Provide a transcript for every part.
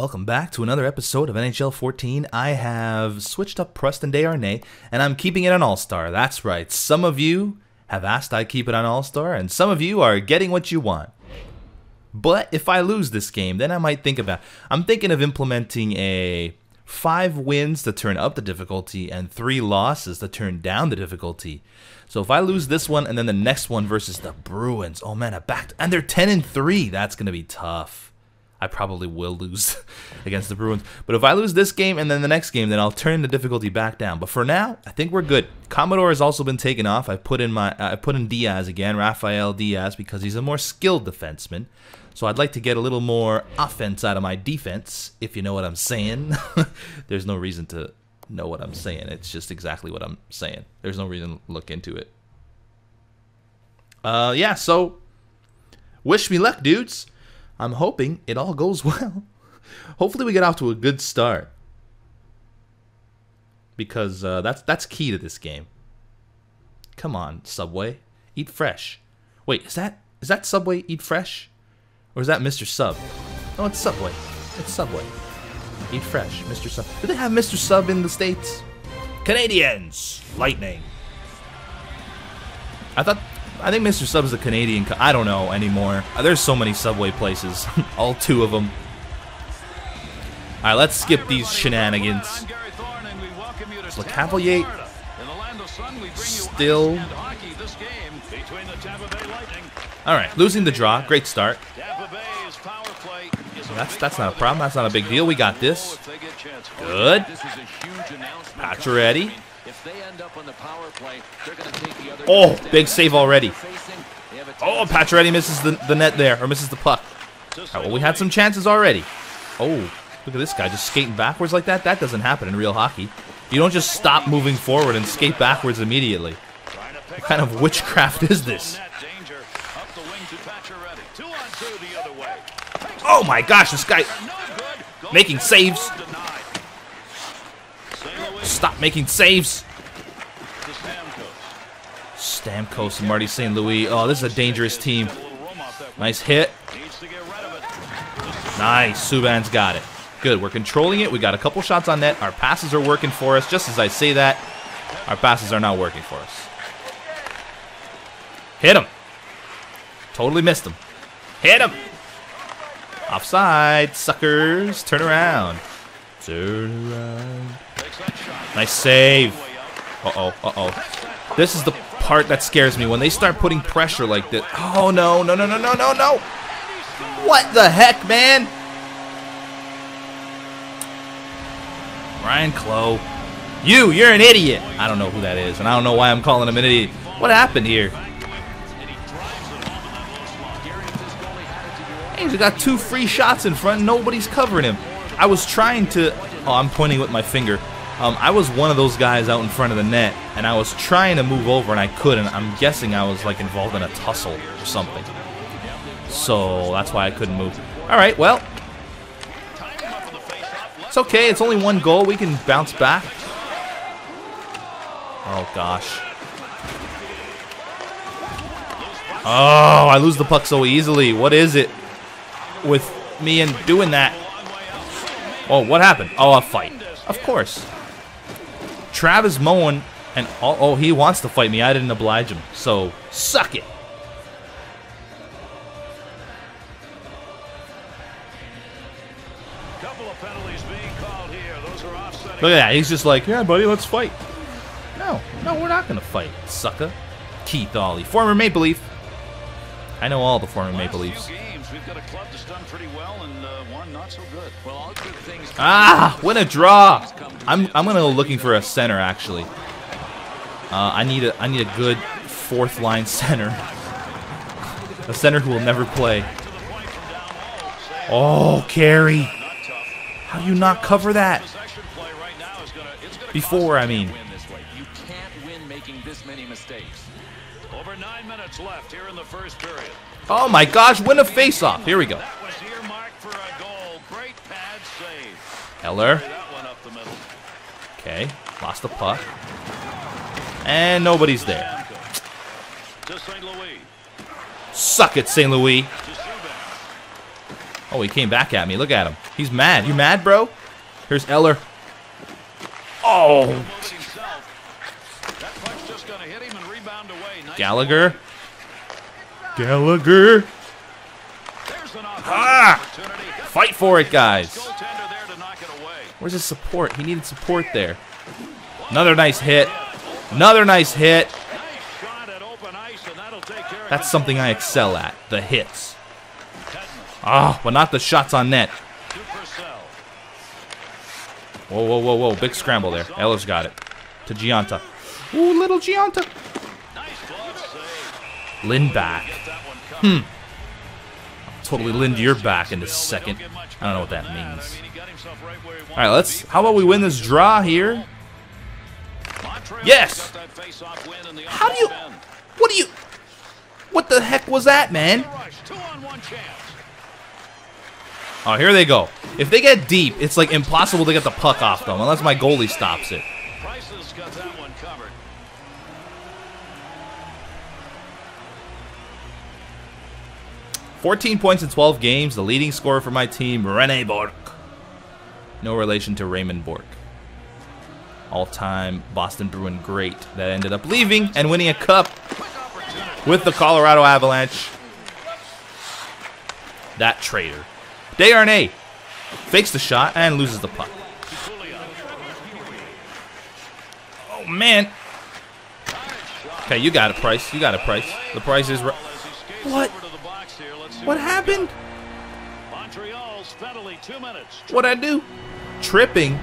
Welcome back to another episode of NHL 14. I have switched up Preston Desharnais, and I'm keeping it on All Star. That's right. Some of you have asked I keep it on All Star, and some of you are getting what you want. But if I lose this game, then I might think about. I'm thinking of implementing a five wins to turn up the difficulty and three losses to turn down the difficulty. So if I lose this one and then the next one versus the Bruins, oh man, I backed and they're 10 and 3. That's going to be tough. I probably will lose against the Bruins. But if I lose this game and then the next game, then I'll turn the difficulty back down. But for now, I think we're good. Commodore has also been taken off. I put in my I put in Diaz again, Rafael Diaz, because he's a more skilled defenseman. So I'd like to get a little more offense out of my defense, if you know what I'm saying. There's no reason to know what I'm saying. It's just exactly what I'm saying. There's no reason to look into it. Uh, yeah. So wish me luck, dudes. I'm hoping it all goes well. Hopefully we get off to a good start. Because uh, that's that's key to this game. Come on, Subway. Eat fresh. Wait, is that is that Subway Eat Fresh? Or is that Mr. Sub? Oh, it's Subway. It's Subway. Eat Fresh, Mr. Sub. Do they have Mr. Sub in the States? Canadiens! Lightning. I thought I think Mr. Sub is a Canadian. I don't know anymore. Uh, there's so many Subway places. All two of them. All right, let's skip these shenanigans. So Cavalier still. All right, losing the draw. Great start. That's that's not a problem. That's not a big deal. We got this. Good. Pacioretty. Oh, big save already. Oh, Pacioretty misses the, the net there, or misses the puck. Right, oh, well, we had some chances already. Oh, look at this guy just skating backwards like that. That doesn't happen in real hockey. You don't just stop moving forward and skate backwards immediately. What kind of witchcraft is this? Oh my gosh, this guy making saves. Stop making saves. Stamkos and Marty St. Louis. Oh, this is a dangerous team. Nice hit. Nice. Subban's got it. Good. We're controlling it. We got a couple shots on net. Our passes are working for us. Just as I say that, our passes are not working for us. Hit him. Totally missed him. Hit him. Offside. Suckers. Turn around. Turn around. Nice save. Uh-oh. Uh-oh. This is the part that scares me. When they start putting pressure like this. Oh, no. No, no, no, no, no, no. What the heck, man? Ryan Clowe. You, you're an idiot. I don't know who that is, and I don't know why I'm calling him an idiot. What happened here? He's got two free shots in front. Nobody's covering him. I was trying to... Oh, I'm pointing with my finger. Um, I was one of those guys out in front of the net, and I was trying to move over, and I couldn't. I'm guessing I was like involved in a tussle or something. So that's why I couldn't move. All right, well, it's okay. It's only one goal. We can bounce back. Oh gosh. Oh, I lose the puck so easily. What is it with me and doing that? Oh, what happened? Oh, a fight. Of course. Travis Moen, and oh, oh, he wants to fight me. I didn't oblige him. So, suck it. Look at that. He's just like, yeah, buddy, let's fight. No, no, we're not going to fight, sucker. Keith Aulie, former Maple Leaf. I know all the former Maple Leafs. Ah, win a draw. I'm I'm gonna go looking for a center actually. Uh, I need a I need a good fourth line center. A center who will never play. Oh, Carey. How do you not cover that? Before, I mean. Oh my gosh, win a face-off. Here we go. Eller. Okay, lost the puck. And nobody's there. Suck it, St. Louis. Oh, he came back at me. Look at him. He's mad. You mad, bro? Here's Eller. Oh. Gallagher. Gallagher. Ah! Fight for it, guys. Where's his support? He needed support there. Another nice hit. Another nice hit. That's something I excel at. The hits. Ah, oh, but not the shots on net. Whoa, whoa, whoa, whoa. Big scramble there. Eller's got it. To Gionta. Ooh, little Gionta. Lindback. Hmm. Totally Lind your back in a second. I don't know what that means. Alright, let's... How about we win this draw here? Yes! How do you... What do you... What the heck was that, man? Oh, here they go. If they get deep, it's like impossible to get the puck off them unless my goalie stops it. 14 points in 12 games, the leading scorer for my team, Rene Bourque. No relation to Raymond Bourque. All-time Boston Bruin great that ended up leaving and winning a cup with the Colorado Avalanche. That traitor. Desharnais fakes the shot and loses the puck. Oh, man. Okay, you got a price. You got a price. The price is... What? What happened? Montreal's penalty, two minutes. What I do? Tripping.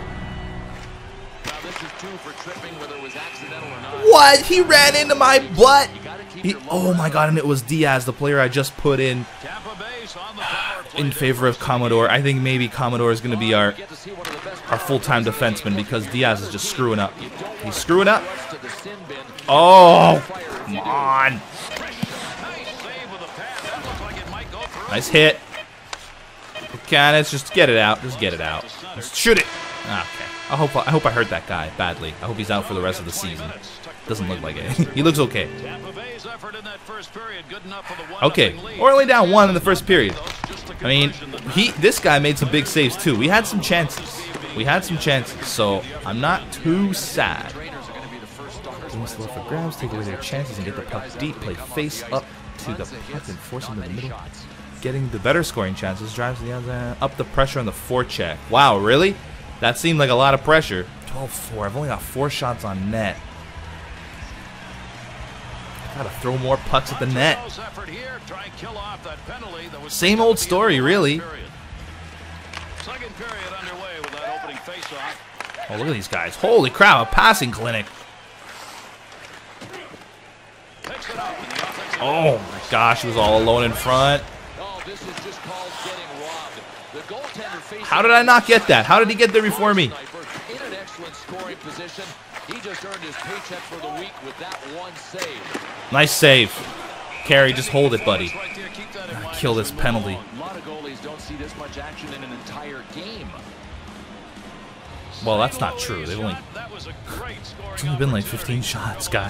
What? He ran into my butt. He, oh my god, and it was Diaz, the player I just put in ah, in favor of Commodore. I think maybe Commodore is going to be our our full-time defenseman because Diaz is just screwing up. He's screwing up. Oh, come on. Nice hit. Okay, let's just get it out. Just get it out. Let's shoot it. Ah, okay. I hope I hope I hurt that guy badly. I hope he's out for the rest of the season. Doesn't look like it. he looks okay. Okay, we're only down one in the first period. I mean, he this guy made some big saves too. We had some chances. We had some chances, so I'm not too sad. Games slow for grabs, take away their chances and get the puck deep. Play face up to the puck and force him to the middle getting the better scoring chances, drives the other up the pressure on the forecheck. Wow, really? That seemed like a lot of pressure. 12-4. I've only got four shots on net. Gotta throw more pucks at the net. Same old story, really. Oh, look at these guys. Holy crap, a passing clinic. Oh my gosh, he was all alone in front. How did I not get that? How did he get there before me? Nice save. Carey, just hold it, buddy. Kill this penalty. Well, that's not true. They've only, it's only been like 15 shots, guy.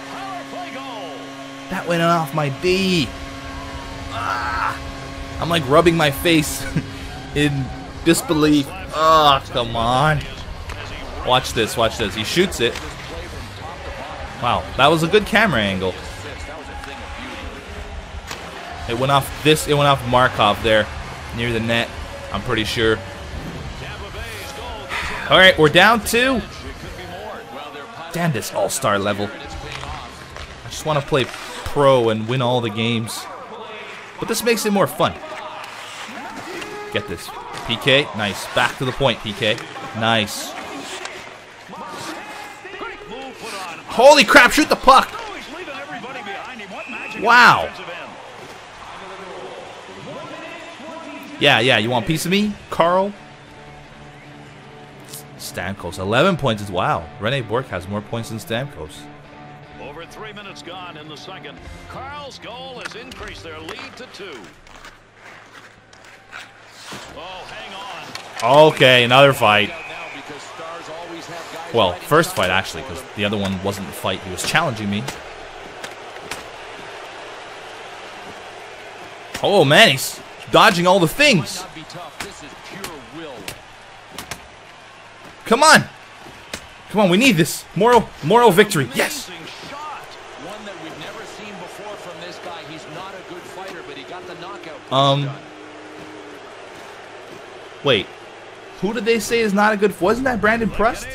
That went off my D. Ah. I'm like rubbing my face in disbelief. Oh, come on. Watch this, watch this. He shoots it. Wow, that was a good camera angle. It went off this, it went off Markov there, near the net, I'm pretty sure. Alright, we're down two. Damn this all-star level. I just want to play pro and win all the games. But this makes it more fun. Get this. PK, nice. Back to the point, PK. Nice. Holy crap, shoot the puck! Wow. Yeah, yeah, you want a piece of me, Carle? Stamkos, 11 points. Is wow, Rene Bourque has more points than Stamkos. Three minutes gone in the second. Carle's goal has increased their lead to two. Oh, hang on. Okay, another fight. Well, first fight, actually, because the other one wasn't the fight. He was challenging me. Oh, man, he's dodging all the things. Come on. Come on, we need this. Moral, moral victory. Yes. Um. Wait. Who did they say is not a good? Wasn't that Brandon Prust?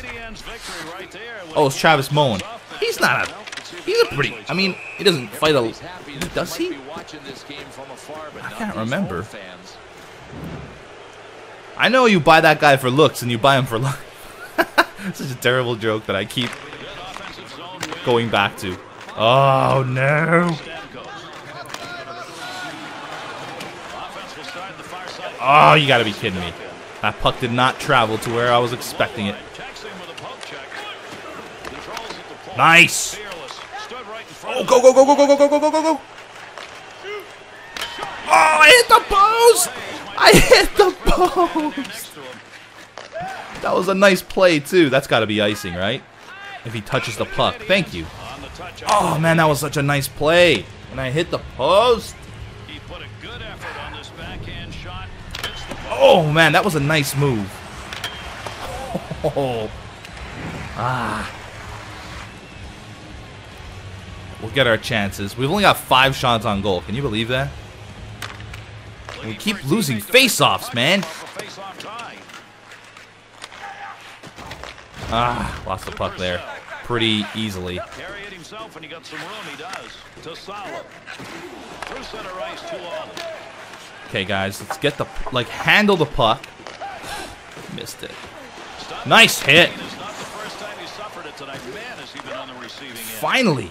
Oh, it's Travis Moen. He's not a. He's a pretty. I mean, he doesn't fight a. Does he? I can't remember. I know you buy that guy for looks and you buy him for life. Such a terrible joke that I keep going back to. Oh no. Oh, you gotta be kidding me. That puck did not travel to where I was expecting it. Nice. Oh, go, go, go, go, go, go, go, go, go, go, go. Oh, I hit the post. I hit the post. That was a nice play, too. That's got to be icing, right? If he touches the puck. Thank you. Oh, man, that was such a nice play. And I hit the post. Oh, man, that was a nice move. Oh. Ah. We'll get our chances. We've only got five shots on goal. Can you believe that? We keep losing face-offs, man. Ah, lost the puck there. Pretty easily. Okay, guys, let's get the like handle the puck. Missed it. Nice hit. Finally.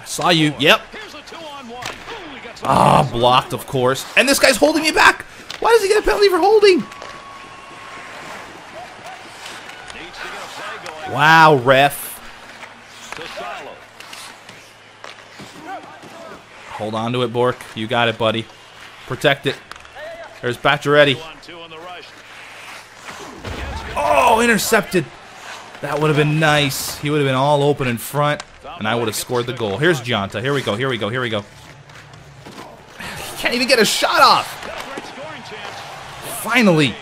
I saw you. Yep. Ah, blocked, of course. And this guy's holding me back. Why does he get a penalty for holding? Wow, ref. Hold on to it, Bourque. You got it, buddy. Protect it. There's Pacioretty. Oh, intercepted. That would have been nice. He would have been all open in front, and I would have scored the goal. Here's Gionta. Here we go. Here we go. Here we go. He can't even get a shot off. Finally.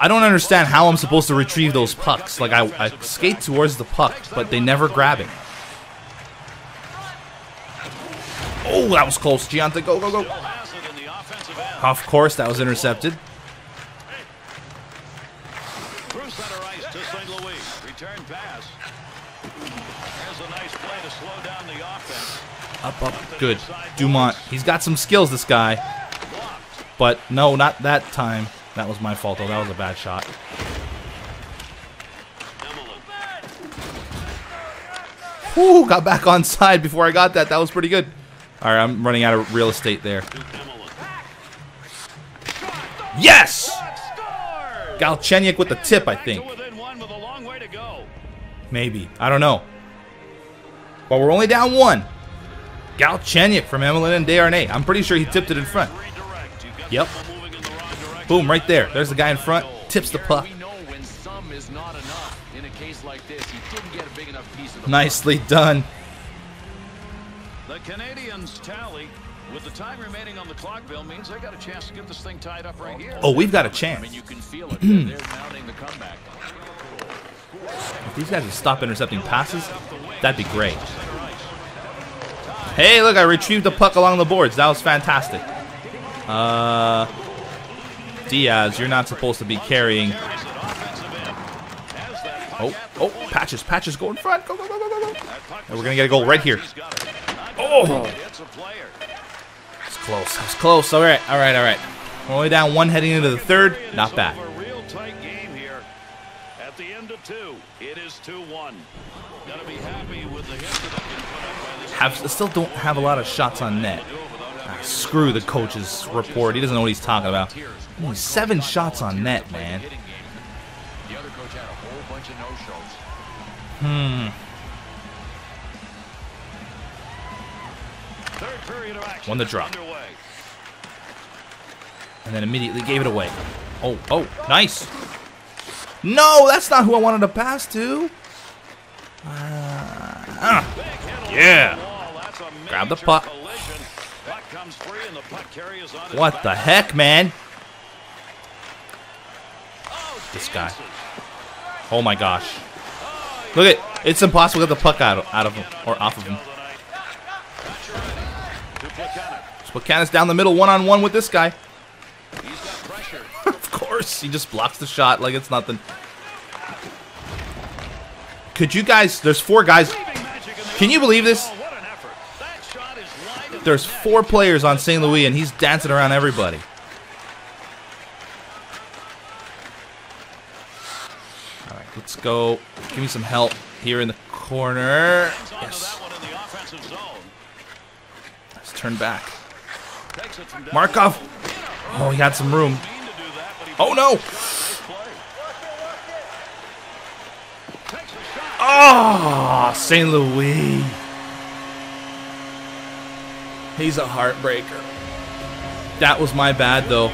I don't understand how I'm supposed to retrieve those pucks. Like, I, I skate towards the puck, but they never grab it. Oh, that was close. Gionta, go, go, go. Of course, that was intercepted. Up, up, good. Dumont, he's got some skills, this guy. But no, not that time. That was my fault, though. That was a bad shot. Whoo, got back on side before I got that. That was pretty good. All right, I'm running out of real estate there. Yes! Galchenyuk with the tip, I think. Maybe. I don't know. But we're only down one. Galchenyuk from Emelin and Desharnais. I'm pretty sure he tipped it in front. Yep. Boom, right there. There's the guy in front. Tips the puck. Nicely done. The Canadiens tally with the time remaining on the clock, Bill, means they got a chance to get this thing tied up right here. Oh, we've got a chance. I mean, you can feel it. They're mounting the comeback. If these guys would stop intercepting passes, that'd be great. Hey, look, I retrieved the puck along the boards. That was fantastic. Uh, Diaz, you're not supposed to be carrying. Oh, oh, Patches, Patches, go in front. Go, go, go, go, go, go. And we're going to get a goal right here. Oh! It's close. It's close. All right, all right, all right. We're only down one heading into the third. Not bad. At the end of two, it is 2-1. Gotta be happy with the hit still don't have a lot of shots on net. Ah, screw the coach's report. He doesn't know what he's talking about. Only seven shots on net, man. Hitting game. The other coach had a whole bunch of no-shows. third period of action. Won the. Underway. And then immediately gave it away. Oh, oh, nice. No, that's not who I wanted to pass to. Ah, Big Yeah. the wall. That's a Grab the puck. collision. Puck comes free and the puck carriers on his what the heck, man? This guy. Oh my gosh. Look at it's impossible to get the puck out, of, out of him or off of him. Buchanan. Down the middle, one on one with this guy. Of course, he just blocks the shot like it's nothing. Could you guys? There's four guys. Can you believe this? There's four players on St. Louis, and he's dancing around everybody. All right, let's go. Give me some help here in the corner. Yes, let's turn back. Markov. Oh, he had some room. Oh no! Ah, oh, St. Louis. He's a heartbreaker. That was my bad, though.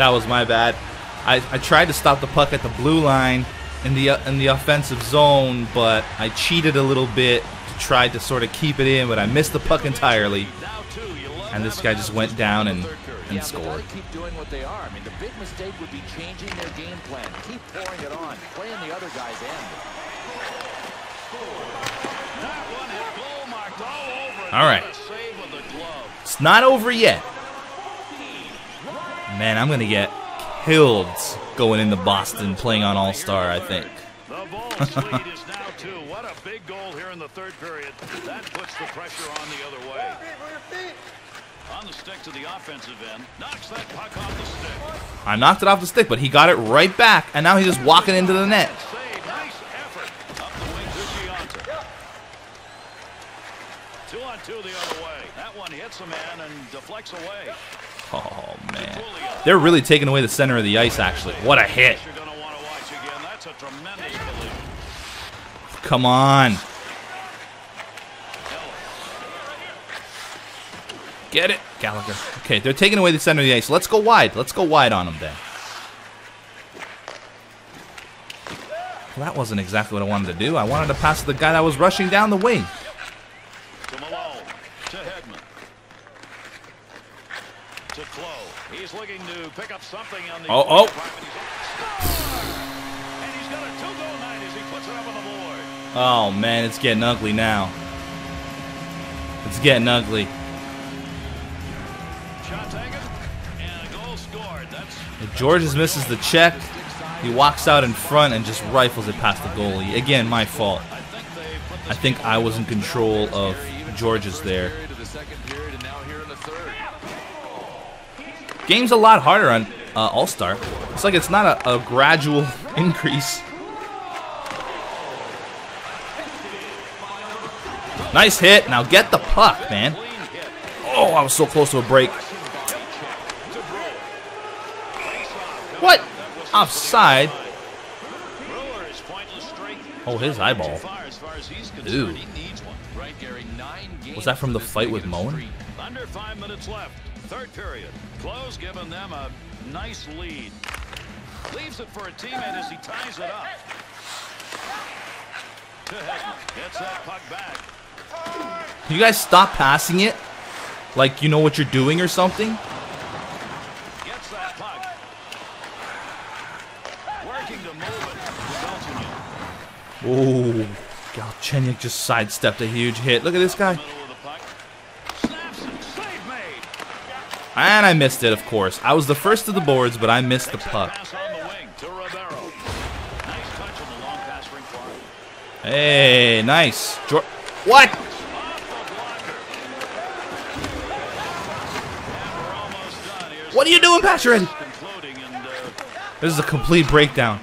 That was my bad. I, I tried to stop the puck at the blue line in the in the offensive zone, but I cheated a little bit to try to sort of keep it in, but I missed the puck entirely. Now two. You love And this guy just went down and, and yeah, scored. keep doing what they are. I mean, the big mistake would be changing their game plan. Keep pouring it on, playing the other guy's end. That one had goal marked all over it. All right. What a save with the glove. It's not over yet. Man, I'm gonna get killed going into Boston playing on All Star. I think. The Bulls is now two. What a big goal here in the third period. That puts the pressure on the other way. On the stick to the offensive end. Knocks that puck off the stick. I knocked it off the stick, but he got it right back, and now he's just walking into the net. Nice effort. Up the wing to Gionta. Two on two the other way. That one hits a man and deflects away. Oh man, they're really taking away the center of the ice. Actually, what a hit! Come on, get it, Gallagher. Okay, they're taking away the center of the ice. Let's go wide. Let's go wide on them then. Well, that wasn't exactly what I wanted to do. I wanted to pass to the guy that was rushing down the wing. To Malone. To Hedman. To Clow. He's looking to pick up something on the. Oh, oh. department. He's- And he's got a two-goal night as he puts it up on the board. Oh man, it's getting ugly now. It's getting ugly. Georges misses the check, he walks out in front and just rifles it past the goalie. Again, my fault. I think I was in control of Georges there. Game's a lot harder on uh, All Star. It's like it's not a, a gradual increase. Nice hit. Now get the puck, man. Oh, I was so close to a break. What? Offside. Oh, his eyeball. Games Was that from the fight with Moen? Under five minutes left. Third period. Close giving them a nice lead. Leaves it for a teammate as he ties it up. Gets that puck back. Can you guys stop passing it? Like you know what you're doing or something? Gets that puck. Working to move it. Oh, Galchenyuk just sidestepped a huge hit. Look at this guy. middle of the puck. Snaps it. Save made. And I missed it, of course. I was the first to the boards, but I missed the puck. Pass on the wing to Ribeiro. Nice touch on the long pass ring fly. Hey, nice. Jor- what? Off the blocker. What are you doing, Pacioretty? Concluding and uh, This is a complete breakdown.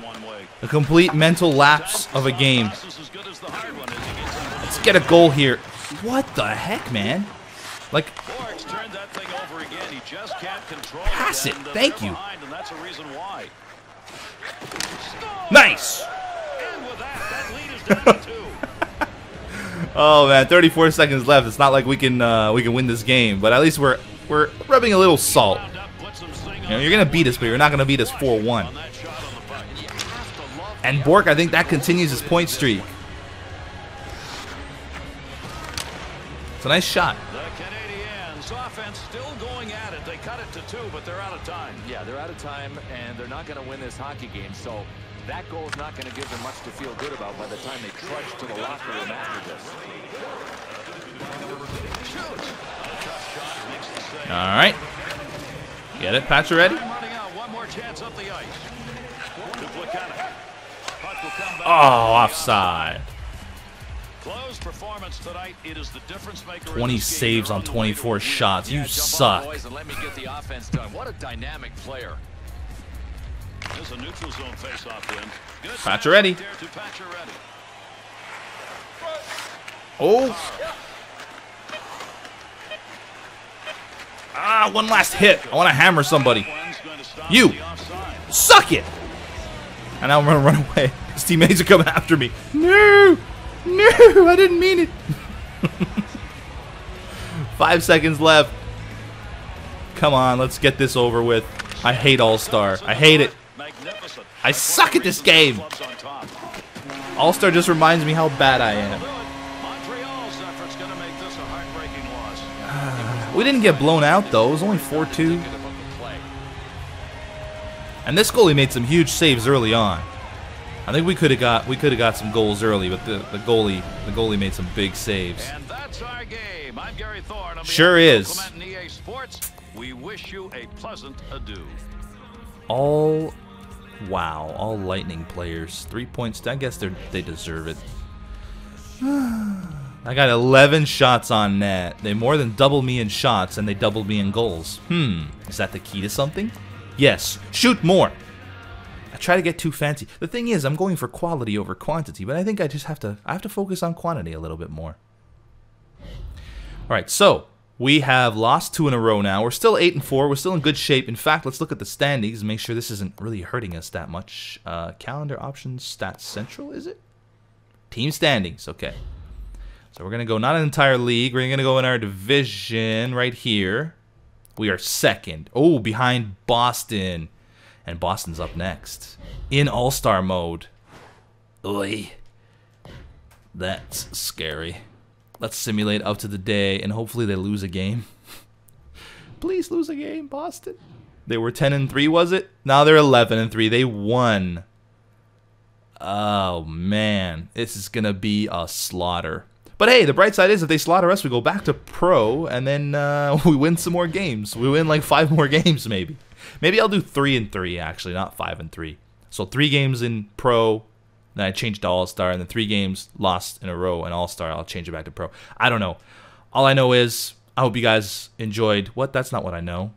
A complete mental lapse of a game. Pass is as good as the hard one as he gets in. Let's get a goal here. What the heck, man? Like, turned that thing over again. He just can't control Pass it. uh, Thank you. Behind, and that's a reason why. nice! And with that, that lead is down to two. Oh man, 34 seconds left. It's not like we can uh, we can win this game, but at least we're we're rubbing a little salt. Wound up, put some sting You know, you're gonna beat us, but you're not gonna beat us 4-1. on that shot on the puck. You have to love And Bourque, I think that continues his point streak. It's a nice shot. Time, and they're not going to win this hockey game. So that goal is not going to give them much to feel good about by the time they trudge to the locker room after this. All right. Get it, Pacioretty? Time running out. One more chance up the ice. To Plekanec. Puck will come back. Oh, offside. Close performance tonight. It is the difference maker. 20 saves on the way to 24 shots. You suck. boys, and let me get the offense done. What a dynamic player. There's a neutral zone face-off win. Good Pacioretty. pass there to Pacioretty. Oh. Ah, one last hit. I want to hammer somebody. Going to You. Suck it! And now I'm gonna run away. His teammates are coming after me. No! No! I didn't mean it. Five seconds left. Come on, let's get this over with. I hate All Star. I hate it. I suck at this game. Clubs on top. All Star just reminds me how bad I am. Do it. Montreal's effort's going to make this a heartbreaking loss. We didn't get blown out though. It was only 4 2. Thinking about the play. And this goalie made some huge saves early on. I think we could have got we could have got some goals early, but the, the goalie the goalie made some big saves. And that's our game. I'm Gary Thorne. Sure is. We wish you a pleasant adieu. All, wow, all Lightning players. Three points. I guess they they deserve it. I got 11 shots on net. They more than doubled me in shots, and they doubled me in goals. Hmm, is that the key to something? Yes, shoot more. I try to get too fancy. The thing is, I'm going for quality over quantity, but I think I just have to. I have to focus on quantity a little bit more. All right, so we have lost two in a row now. We're still eight and four. We're still in good shape. In fact, let's look at the standings and make sure this isn't really hurting us that much. Uh, calendar options, stats central, is it? Team standings. Okay. So we're gonna go not an entire league. We're gonna go in our division right here. We are second. Oh, behind Boston, and Boston's up next in All Star mode. Oy. That's scary. Let's simulate up to the day, and hopefully they lose a game. Please lose a game, Boston. They were 10 and 3, was it? Now they're 11 and 3. They won. Oh, man. This is going to be a slaughter. But hey, the bright side is if they slaughter us, we go back to pro, and then uh, we win some more games. We win like five more games, maybe. Maybe I'll do three and three, actually, not five and three. So three games in pro, then I changed to All Star, and then three games lost in a row and All Star. I'll change it back to pro. I don't know. All I know is I hope you guys enjoyed. What? That's not what I know.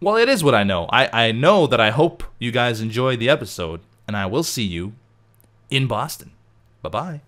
Well, it is what I know. I, I know that I hope you guys enjoyed the episode, and I will see you in Boston. Bye bye.